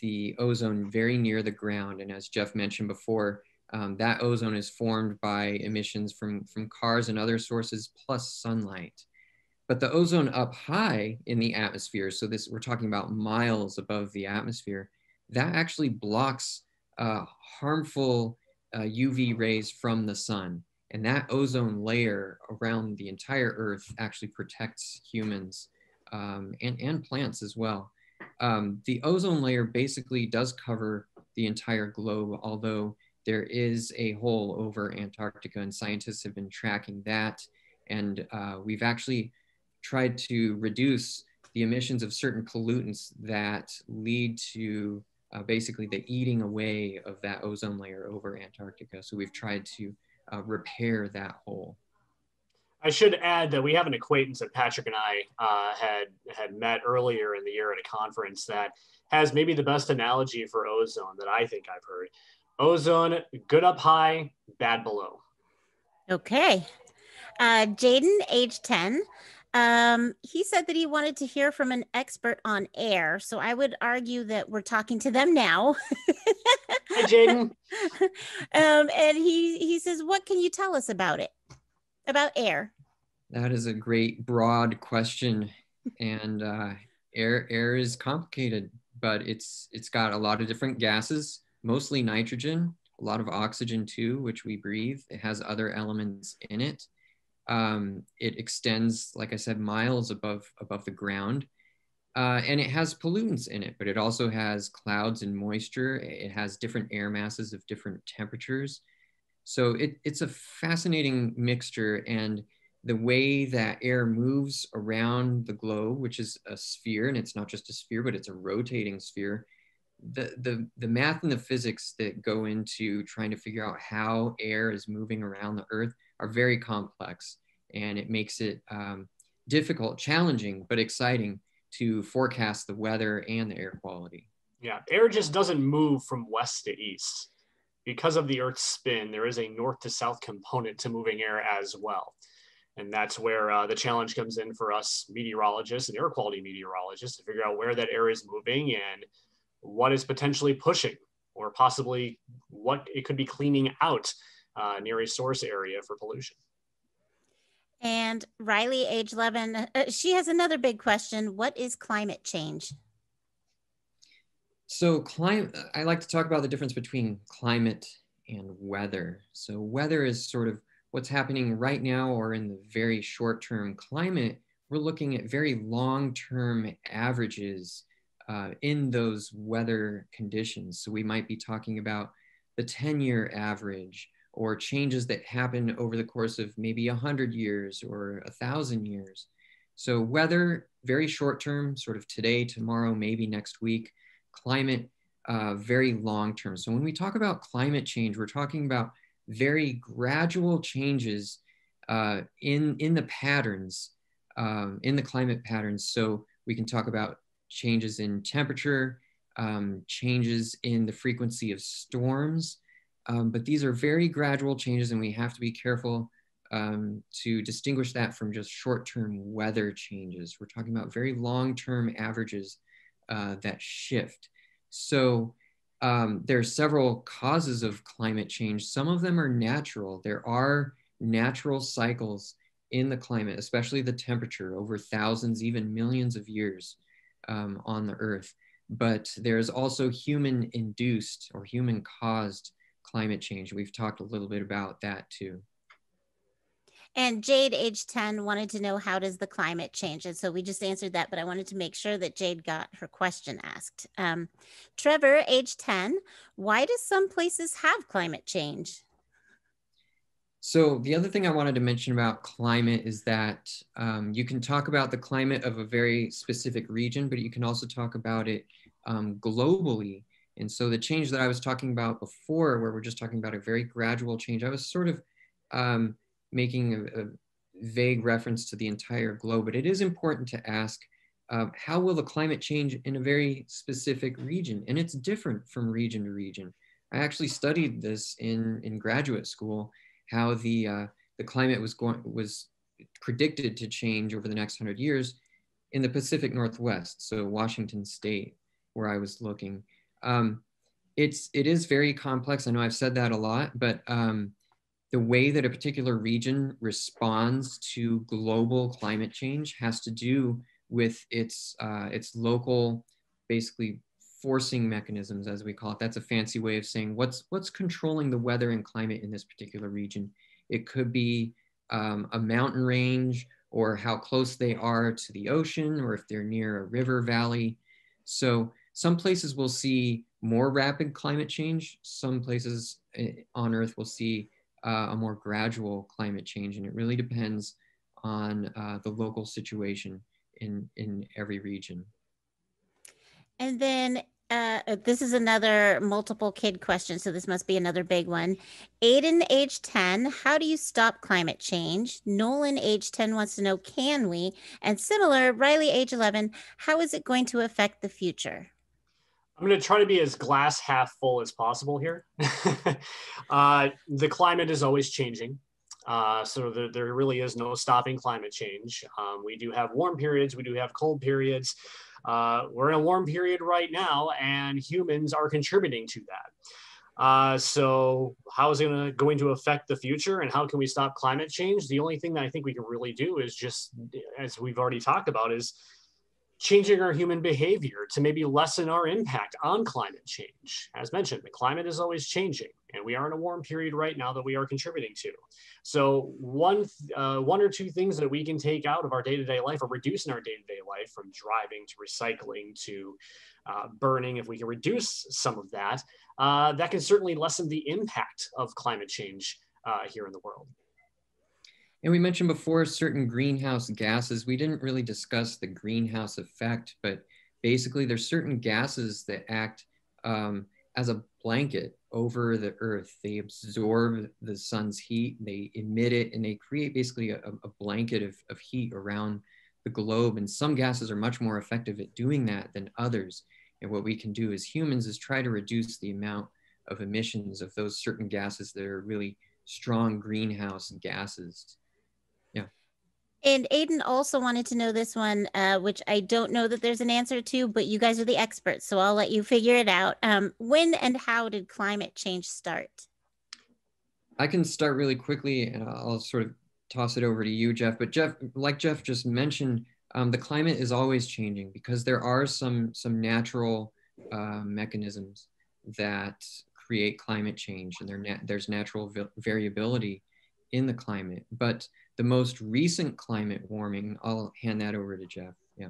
the ozone very near the ground. And as Jeff mentioned before, um, that ozone is formed by emissions from, from cars and other sources plus sunlight. But the ozone up high in the atmosphere, so this we're talking about miles above the atmosphere, that actually blocks uh, harmful uh, UV rays from the sun. And that ozone layer around the entire Earth actually protects humans um, and, and plants as well. Um, the ozone layer basically does cover the entire globe, although there is a hole over Antarctica, and scientists have been tracking that. And uh, we've actually tried to reduce the emissions of certain pollutants that lead to uh, basically the eating away of that ozone layer over Antarctica. So we've tried to uh, repair that hole. I should add that we have an acquaintance that Patrick and I uh, had had met earlier in the year at a conference that has maybe the best analogy for ozone that I think I've heard. Ozone, good up high, bad below. Okay. Uh, Jaden, age 10. Um, he said that he wanted to hear from an expert on air. So I would argue that we're talking to them now. Hi, Jaden. [LAUGHS] um, and he, he says, What can you tell us about it? About air? That is a great, broad question. and uh, air, air is complicated but it's it's got a lot of different gases, mostly nitrogen, a lot of oxygen too, which we breathe. It has other elements in it. Um, it extends, like I said, miles above above the ground, uh, and it has pollutants in it. But it also has clouds and moisture. It has different air masses of different temperatures. So it, it's a fascinating mixture, and the way that air moves around the globe, which is a sphere, and it's not just a sphere, but it's a rotating sphere. The, the, the math and the physics that go into trying to figure out how air is moving around the earth are very complex and it makes it um, difficult, challenging, but exciting to forecast the weather and the air quality. Yeah, air just doesn't move from west to east. Because of the Earth's spin, there is a north to south component to moving air as well. And that's where uh, the challenge comes in for us meteorologists and air quality meteorologists to figure out where that air is moving and what is potentially pushing or possibly what it could be cleaning out uh, near a source area for pollution. And Riley, age 11, uh, she has another big question. What is climate change? So, climate, I like to talk about the difference between climate and weather. So, weather is sort of what's happening right now or in the very short term climate, we're looking at very long term averages uh, in those weather conditions. So we might be talking about the 10 year average or changes that happen over the course of maybe 100 years or 1,000 years. So weather, very short term, sort of today, tomorrow, maybe next week. Climate, uh, very long term. So when we talk about climate change, we're talking about very gradual changes uh, in, in the patterns, um, in the climate patterns. So we can talk about changes in temperature, um, changes in the frequency of storms. Um, but these are very gradual changes, and we have to be careful um, to distinguish that from just short term weather changes. We're talking about very long term averages uh, that shift. So um, there are several causes of climate change. Some of them are natural. There are natural cycles in the climate, especially the temperature over thousands, even millions of years um, on the Earth. But there's also human induced or human caused climate change. We've talked a little bit about that too. And Jade, age 10, wanted to know how does the climate change? And so we just answered that, but I wanted to make sure that Jade got her question asked. Um, Trevor, age 10, why do some places have climate change? So the other thing I wanted to mention about climate is that um, you can talk about the climate of a very specific region, but you can also talk about it um, globally. And so the change that I was talking about before, where we're just talking about a very gradual change, I was sort of um, making a, a, vague reference to the entire globe, but it is important to ask uh, how will the climate change in a very specific region? And it's different from region to region. I actually studied this in, in graduate school, how the, uh, the climate was, going, was predicted to change over the next 100 years in the Pacific Northwest, so Washington State, where I was looking. Um, it's, it is very complex. I know I've said that a lot, but um, the way that a particular region responds to global climate change has to do with its uh, its local basically forcing mechanisms as we call it. That's a fancy way of saying what's what's controlling the weather and climate in this particular region. It could be um, a mountain range or how close they are to the ocean or if they're near a river valley. So some places will see more rapid climate change some places eh, on earth will see uh, a more gradual climate change. And it really depends on uh, the local situation in, in every region. And then uh, this is another multiple kid question, so this must be another big one. Aiden, age 10, how do you stop climate change? Nolan, age 10, wants to know, can we? And similar, Riley, age 11, how is it going to affect the future? I'm going to try to be as glass half full as possible here. [LAUGHS] uh, the climate is always changing. Uh, so there, there, really is no stopping climate change. Um, we do have warm periods, we do have cold periods. Uh, we're in a warm period right now, and humans are contributing to that. Uh, so, how is it going to affect the future, and how can we stop climate change? The only thing that I think we can really do is just, as we've already talked about, is changing our human behavior to maybe lessen our impact on climate change. As mentioned, the climate is always changing, and we are in a warm period right now that we are contributing to. So one, uh, one or two things that we can take out of our day-to-day life or reduce in our day-to-day life from driving to recycling to uh, burning, if we can reduce some of that, uh, that can certainly lessen the impact of climate change uh, here in the world. And we mentioned before certain greenhouse gases. We didn't really discuss the greenhouse effect, but basically there's certain gases that act um, as a blanket over the earth. They absorb the sun's heat, they emit it, and they create basically a, a blanket of, of heat around the globe. And some gases are much more effective at doing that than others. And what we can do as humans is try to reduce the amount of emissions of those certain gases that are really strong greenhouse gases. And Aiden also wanted to know this one, uh, which I don't know that there's an answer to, but you guys are the experts, so I'll let you figure it out. Um, when and how did climate change start? I can start really quickly, and I'll sort of toss it over to you, Jeff. But Jeff, like Jeff just mentioned, um, the climate is always changing because there are some some natural uh, mechanisms that create climate change, and there there's natural variability in the climate. But the most recent climate warming, I'll hand that over to Jeff. Yeah.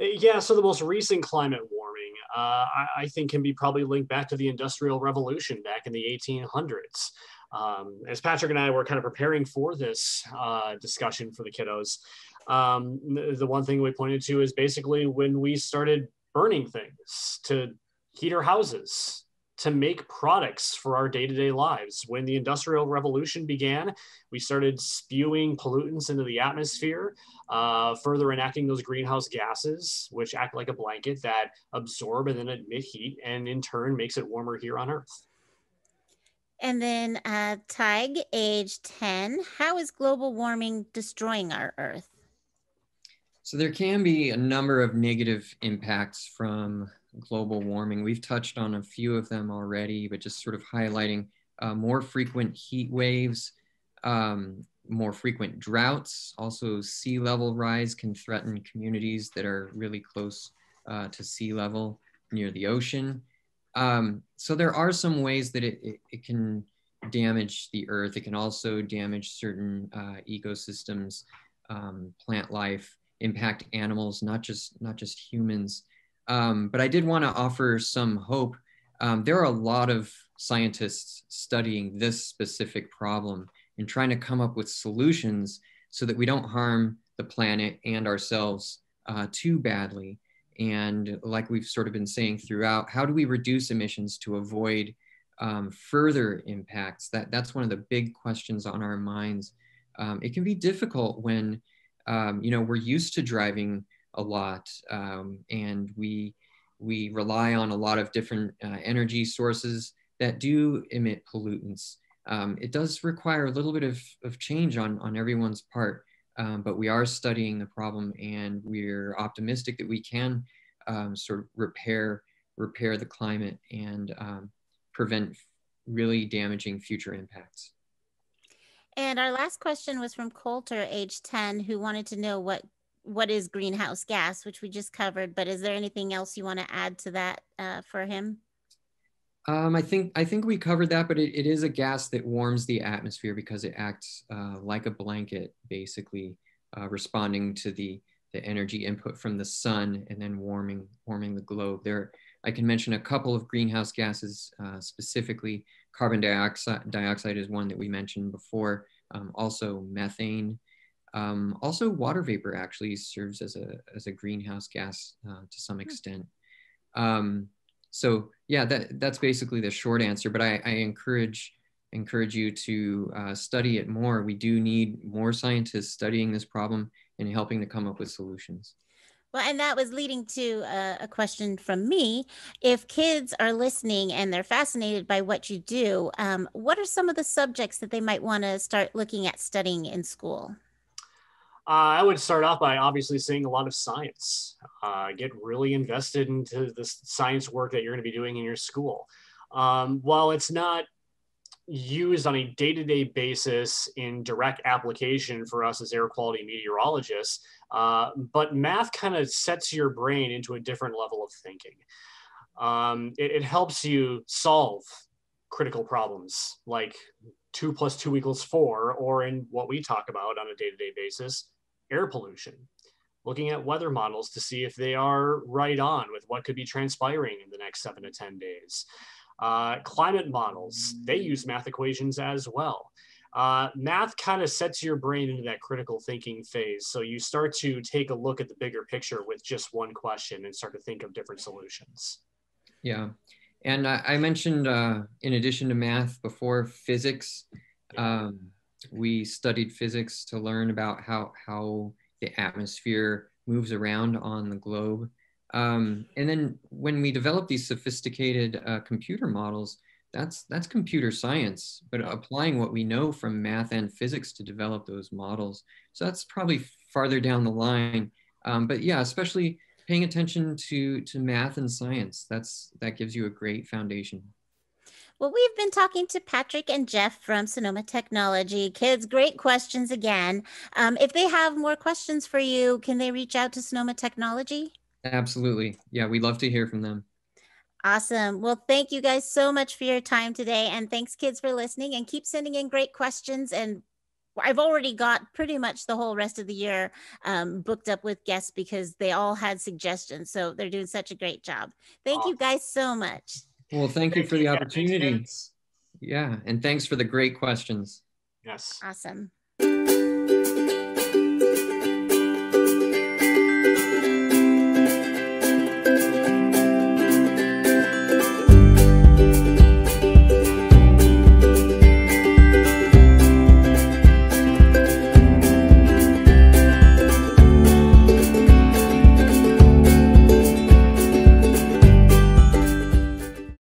Uh, yeah, so the most recent climate warming, uh, I, I, think, can be probably linked back to the Industrial Revolution back in the 1800s. Um, as Patrick and I were kind of preparing for this uh, discussion for the kiddos, um, the, the one thing we pointed to is basically when we started burning things to heat our houses, to make products for our day-to-day lives. When the Industrial Revolution began, we started spewing pollutants into the atmosphere, uh, further enacting those greenhouse gases, which act like a blanket that absorb and then emit heat, and in turn makes it warmer here on Earth. And then uh, Tig, age 10, how is global warming destroying our Earth? So there can be a number of negative impacts from global warming. We've touched on a few of them already, but just sort of highlighting uh, more frequent heat waves, um, more frequent droughts. Also, sea level rise can threaten communities that are really close uh, to sea level near the ocean. Um, so there are some ways that it, it, it, can damage the earth. It can also damage certain uh, ecosystems, um, plant life, impact animals, not just not just humans. Um, but I did want to offer some hope. Um, there are a lot of scientists studying this specific problem and trying to come up with solutions so that we don't harm the planet and ourselves uh, too badly. And like we've sort of been saying throughout, how do we reduce emissions to avoid um, further impacts? That, that's one of the big questions on our minds. Um, it can be difficult when, um, you know, we're used to driving a lot, um, and we we rely on a lot of different uh, energy sources that do emit pollutants. Um, it does require a little bit of, of change on, on everyone's part, um, but we are studying the problem and we're optimistic that we can um, sort of repair, repair the climate and um, prevent really damaging future impacts. And our last question was from Coulter, age 10, who wanted to know what what is greenhouse gas, which we just covered. But is there anything else you want to add to that uh, for him? Um, I think I think we covered that, but it, it is a gas that warms the atmosphere because it acts uh, like a blanket, basically uh, responding to the the energy input from the sun and then warming warming the globe. There, I can mention a couple of greenhouse gases uh, specifically. Carbon dioxide dioxide is one that we mentioned before. Um, also, methane um, also, water vapor actually serves as a, as a greenhouse gas uh, to some hmm. extent. Um, so yeah, that, that's basically the short answer, but I, I encourage, encourage you to uh, study it more. We do need more scientists studying this problem and helping to come up with solutions. Well, and that was leading to a, a, question from me. If kids are listening and they're fascinated by what you do, um, what are some of the subjects that they might want to start looking at studying in school? Uh, I would start off by obviously seeing a lot of science. Uh, get really invested into the science work that you're going to be doing in your school. Um, while it's not used on a day-to-day basis in direct application for us as air quality meteorologists uh, but math kind of sets your brain into a different level of thinking um, it, it helps you solve critical problems like two plus two equals four or in what we talk about on a day-to-day basis air pollution looking at weather models to see if they are right on with what could be transpiring in the next seven to 10 days. Uh, climate models, they use math equations as well. Uh, math kind of sets your brain into that critical thinking phase. So you start to take a look at the bigger picture with just one question and start to think of different solutions. Yeah. And I, I mentioned, uh, in addition to math before, physics. Um, we studied physics to learn about how, how the atmosphere moves around on the globe. Um, and then when we develop these sophisticated uh, computer models, that's that's computer science, but applying what we know from math and physics to develop those models. So that's probably farther down the line. Um, but yeah, especially paying attention to to math and science. That's that gives you a great foundation. Well, we've been talking to Patrick and Jeff from Sonoma Technology. Kids, great questions again. Um, if they have more questions for you, can they reach out to Sonoma Technology? Absolutely. Yeah, we'd love to hear from them. Awesome. Well, thank you guys so much for your time today. And thanks, kids, for listening and keep sending in great questions. And I've already got pretty much the whole rest of the year um, booked up with guests because they all had suggestions. So they're doing such a great job. Thank awesome. you guys so much. Well, thank, thank you for the opportunity. Yeah, and thanks for the great questions. Yes. Awesome.